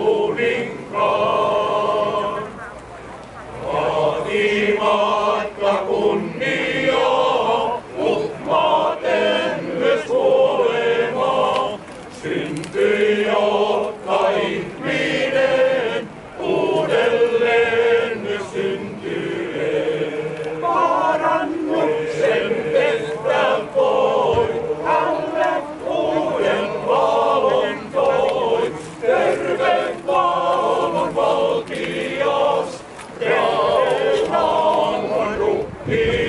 kuninkaan. Vaatii matka kunnia. Dios, Dios, Dios, Dios, Dios,